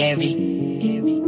heavy, heavy.